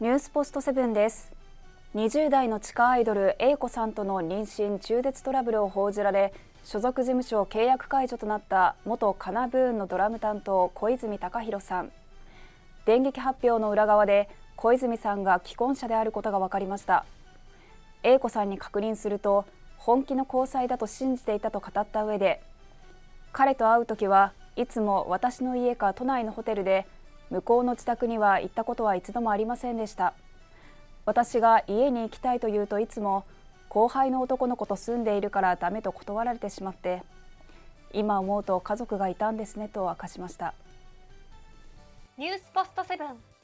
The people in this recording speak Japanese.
ニュースポストセブンです。20代の地下アイドル A 子さんとの妊娠中絶トラブルを報じられ所属事務所契約解除となった元カナブーンのドラム担当小泉貴弘さん。電撃発表の裏側で小泉さんが既婚者であることが分かりました。A 子さんに確認すると本気の交際だと信じていたと語った上で彼と会う時はいつも私の家か都内のホテルで向こうの自宅には行ったことは一度もありませんでした。私が家に行きたいと言うといつも後輩の男の子と住んでいるからダメと断られてしまって今思うと家族がいたんですねと明かしました。ニュースポストセブン。